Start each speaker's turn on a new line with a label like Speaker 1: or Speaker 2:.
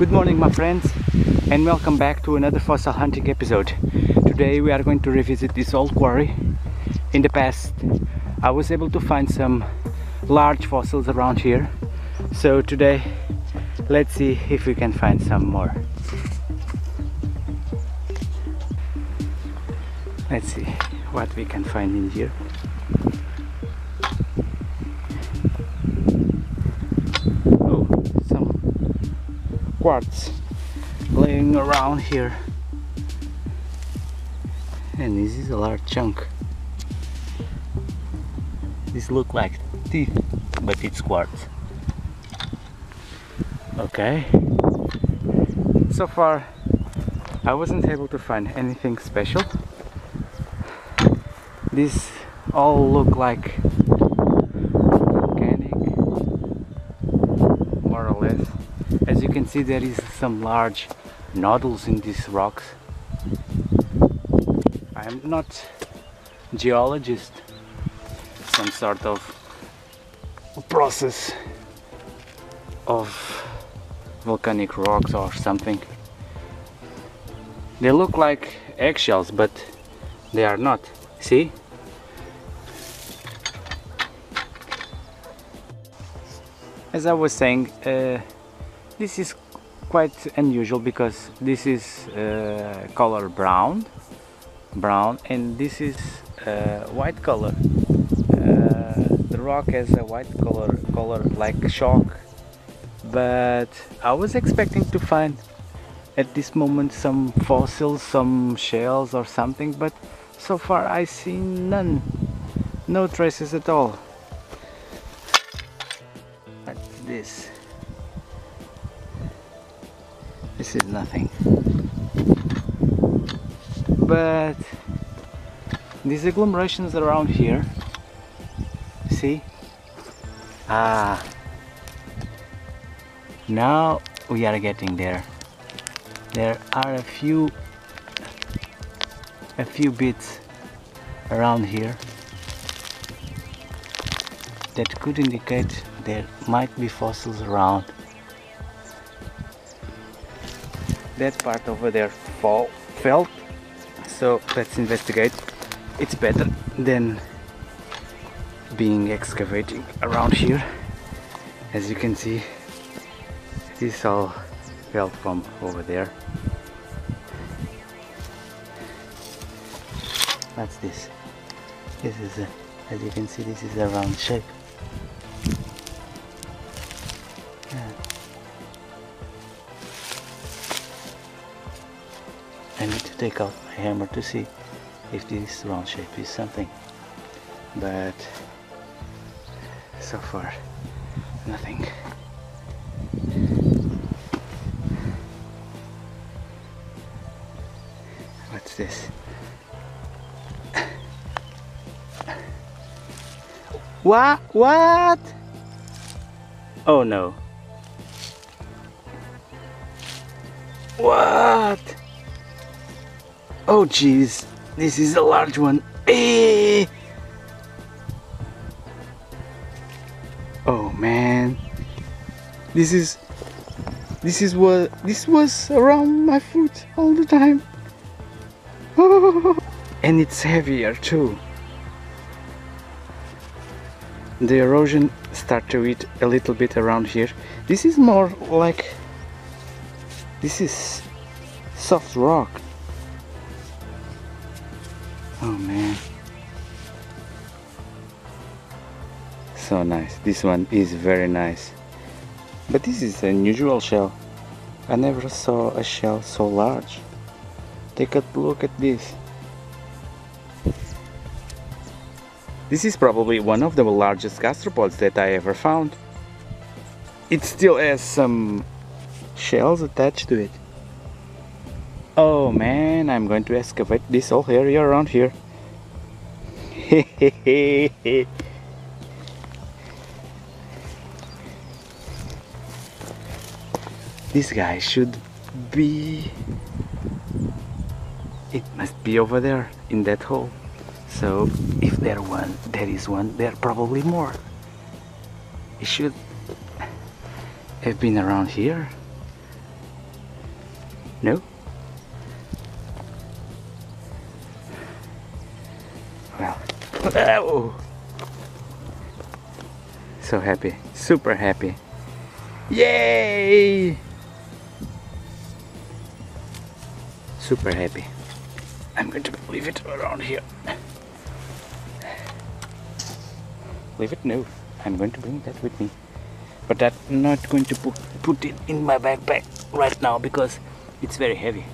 Speaker 1: Good morning my friends and welcome back to another fossil hunting episode. Today we are going to revisit this old quarry. In the past I was able to find some large fossils around here. So today let's see if we can find some more. Let's see what we can find in here. Quartz laying around here. And this is a large chunk. This look like teeth, but it's quartz. Okay. So far, I wasn't able to find anything special. These all look like organic, more or less. As you can see, there is some large nodules in these rocks. I am not geologist, some sort of process of volcanic rocks or something. They look like eggshells, but they are not. See? As I was saying, uh, this is quite unusual because this is uh, color brown, brown, and this is uh, white color. Uh, the rock has a white color, color like chalk, but I was expecting to find at this moment some fossils, some shells or something, but so far I see none, no traces at all. What's this? Is nothing. But these agglomerations around here, see? Ah, now we are getting there. There are a few a few bits around here that could indicate there might be fossils around. That part over there fall, fell, so let's investigate. It's better than being excavating around here. As you can see, this all fell from over there. What's this? This is a, as you can see, this is a round shape. Take out my hammer to see if this round shape is something. But so far, nothing. What's this? What? What? Oh no. What? Oh jeez, this is a large one. Eh. Oh man. This is this is what this was around my foot all the time. And it's heavier too. The erosion start to eat a little bit around here. This is more like this is soft rock. Oh man. So nice. This one is very nice. But this is an unusual shell. I never saw a shell so large. Take a look at this. This is probably one of the largest gastropods that I ever found. It still has some shells attached to it. Oh man, I'm going to excavate this whole area around here. this guy should be... It must be over there in that hole. So if there one, there is one, there are probably more. It should have been around here. No? Oh. so happy, super happy. Yay! Super happy. I'm going to leave it around here. Leave it? No. I'm going to bring that with me. But I'm not going to put, put it in my backpack right now because it's very heavy.